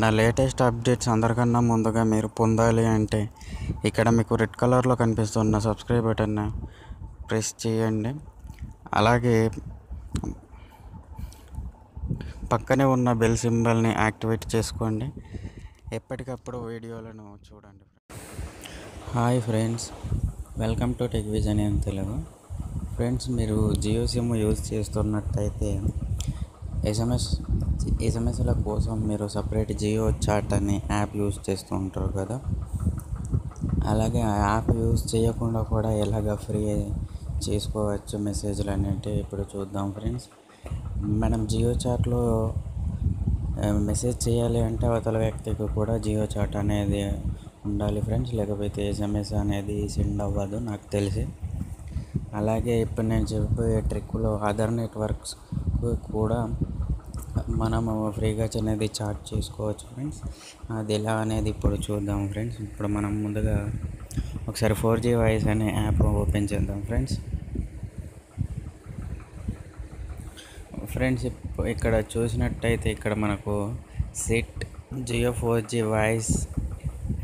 నా latest updates అందరికన్నా ముందుగా మీరు పొందాలి అంటే ఇక్కడ మీకు రెడ్ కలర్లో కనిపిస్తున్న సబ్స్క్రైబ్ బటన్ ప్రెస్ చేయండి. అలాగే పక్కనే ఉన్న బెల్ సింబల్ని యాక్టివేట్ చేసుకోండి. ఎప్పటికప్పుడు వీడియోలను చూడండి. Hi friends welcome to tech vision in Telugu. Friends మీరు జియో సిమ్ యూజ్ చేస్తున్నట్టయితే ఎస్ఎంఎస్ ఎస్ఎంఎస్ల కోసం మీరు సపరేట్ జియో చాట్ అనే యాప్ యూజ్ చేస్తూ ఉంటారు కదా. అలాగే ఆ యాప్ యూజ్ చేయకుండా కూడా ఎలాగ ఫ్రీ చేసుకోవచ్చు మెసేజ్లు అనేవి ఇప్పుడు చూద్దాం ఫ్రెండ్స్ మనం జియో చాట్లో మెసేజ్ చేయాలి అంటే అవతల వ్యక్తికి కూడా జియో చాట్ అనేది ఉండాలి ఫ్రెండ్స్ లేకపోతే ఎస్ఎంఎస్ అనేది సెండ్ అవ్వదు నాకు తెలిసి. అలాగే ఇప్పుడు నేను చెప్పే ట్రిక్లో అదర్ నెట్వర్క్స్ కూడా మనము ఫ్రీగా అనేది చాట్ చేసుకోవచ్చు ఫ్రెండ్స్ అది ఎలా అనేది ఇప్పుడు చూద్దాం ఫ్రెండ్స్ ఇప్పుడు మనం ముందుగా ఒకసారి ఫోర్ జీ వాయిస్ అనే యాప్ ఓపెన్ చేద్దాం ఫ్రెండ్స్ ఫ్రెండ్స్ ఇక్కడ చూసినట్టయితే ఇక్కడ మనకు set Jio four G voice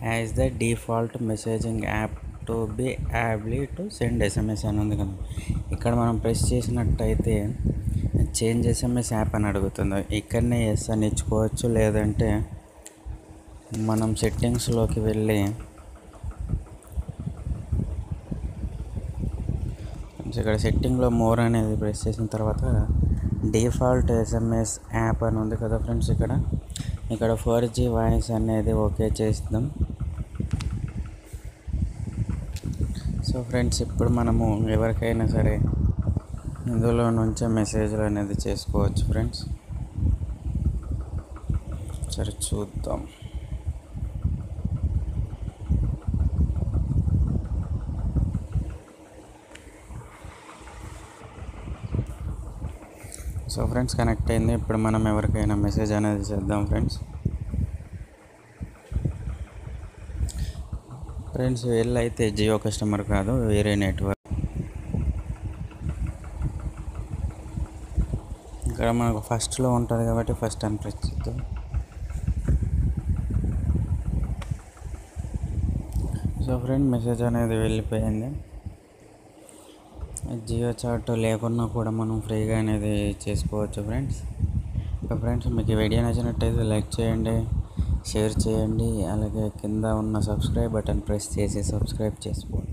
as the default messaging app to be able to send SMS అని ఉంది కదా. ఇక్కడ మనం ప్రెస్ చేసినట్టయితే చేంజ్ ఎస్ఎంఎస్ యాప్ అని అడుగుతుంది. ఇక్కడనే ఎస్ అని ఇచ్చుకోవచ్చు. లేదంటే మనం సెట్టింగ్స్లోకి వెళ్ళి ఇక్కడ సెట్టింగ్లో మోర్ అనేది ప్రెస్ చేసిన తర్వాత డిఫాల్ట్ ఎస్ఎంఎస్ యాప్ అని ఉంది కదా ఫ్రెండ్స్ ఇక్కడ. ఇక్కడ ఫోర్ జీ వాయిస్ అనేది ఓకే చేస్తాం సో ఫ్రెండ్స్ ఇప్పుడు మనము ఎవరికైనా సరే ఇందులో నుంచే మెసేజ్లు అనేది చేసుకోవచ్చు ఫ్రెండ్స్ సరే చూద్దాం. సో ఫ్రెండ్స్ కనెక్ట్ అయింది. ఇప్పుడు మనం ఎవరికైనా మెసేజ్ అనేది చేద్దాం ఫ్రెండ్స్ ఫ్రెండ్స్ వీళ్ళైతే అయితే జియో కస్టమర్ కాదు వేరే నెట్వర్క్ ఇక్కడ మనకు ఫస్ట్లో ఉంటుంది కాబట్టి ఫస్ట్ అని ప్రెస్ చేద్దాం. సో ఫ్రెండ్ మెసేజ్ అనేది వెళ్ళిపోయింది. జియో చాట్ లేకున్నా కూడా మనం ఫ్రీగా అనేది చేసుకోవచ్చు ఫ్రెండ్స్. ఇంకా ఫ్రెండ్స్ మీకు వీడియో నచ్చినట్టయితే లైక్ చేయండి షేర్ చేయండి అలాగే కింద ఉన్న సబ్స్క్రైబ్ బటన్ ప్రెస్ చేసి సబ్స్క్రైబ్ చేసుకోండి.